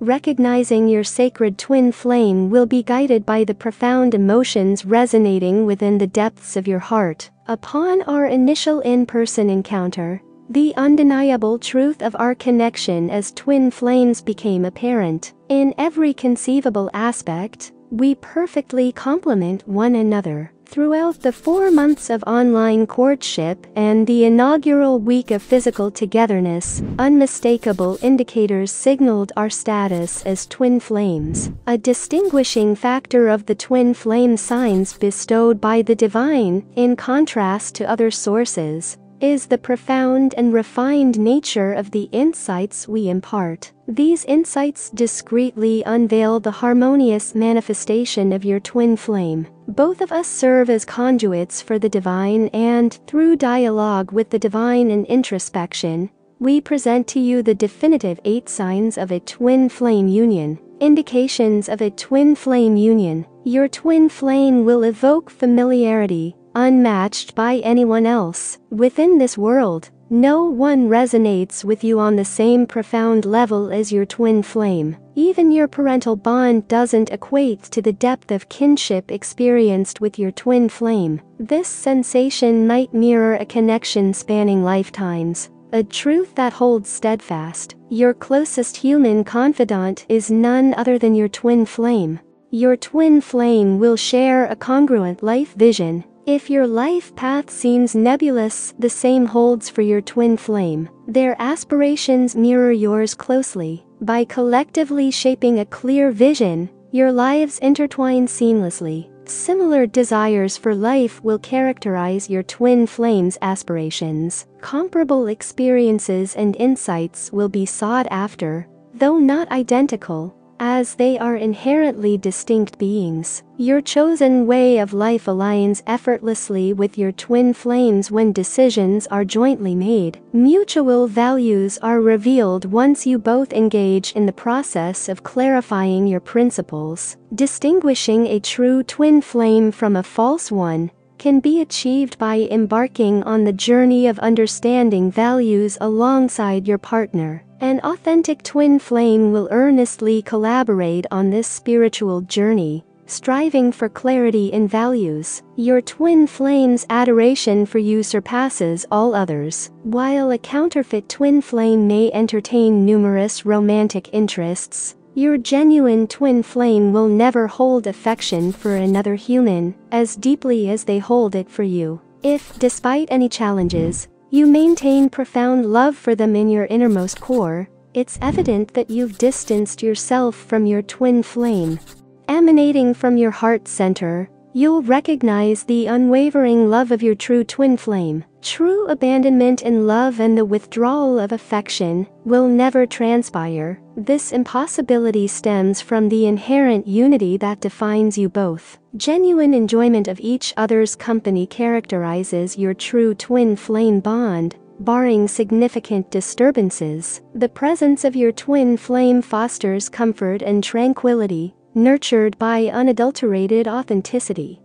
Recognizing your sacred twin flame will be guided by the profound emotions resonating within the depths of your heart. Upon our initial in person encounter, the undeniable truth of our connection as twin flames became apparent. In every conceivable aspect, we perfectly complement one another. Throughout the four months of online courtship and the inaugural week of physical togetherness, unmistakable indicators signaled our status as twin flames. A distinguishing factor of the twin flame signs bestowed by the divine, in contrast to other sources, is the profound and refined nature of the insights we impart. These insights discreetly unveil the harmonious manifestation of your twin flame. Both of us serve as conduits for the divine and, through dialogue with the divine and introspection, we present to you the definitive eight signs of a twin flame union. Indications of a twin flame union. Your twin flame will evoke familiarity, unmatched by anyone else. Within this world, no one resonates with you on the same profound level as your twin flame. Even your parental bond doesn't equate to the depth of kinship experienced with your twin flame. This sensation might mirror a connection spanning lifetimes. A truth that holds steadfast. Your closest human confidant is none other than your twin flame. Your twin flame will share a congruent life vision, if your life path seems nebulous, the same holds for your twin flame. Their aspirations mirror yours closely. By collectively shaping a clear vision, your lives intertwine seamlessly. Similar desires for life will characterize your twin flame's aspirations. Comparable experiences and insights will be sought after, though not identical, as they are inherently distinct beings. Your chosen way of life aligns effortlessly with your twin flames when decisions are jointly made. Mutual values are revealed once you both engage in the process of clarifying your principles. Distinguishing a true twin flame from a false one can be achieved by embarking on the journey of understanding values alongside your partner. An authentic twin flame will earnestly collaborate on this spiritual journey, striving for clarity in values. Your twin flame's adoration for you surpasses all others. While a counterfeit twin flame may entertain numerous romantic interests, your genuine twin flame will never hold affection for another human as deeply as they hold it for you. If, despite any challenges, you maintain profound love for them in your innermost core, it's evident that you've distanced yourself from your twin flame. Emanating from your heart center, you'll recognize the unwavering love of your true twin flame. True abandonment in love and the withdrawal of affection will never transpire. This impossibility stems from the inherent unity that defines you both. Genuine enjoyment of each other's company characterizes your true twin flame bond. Barring significant disturbances, the presence of your twin flame fosters comfort and tranquility, nurtured by unadulterated authenticity.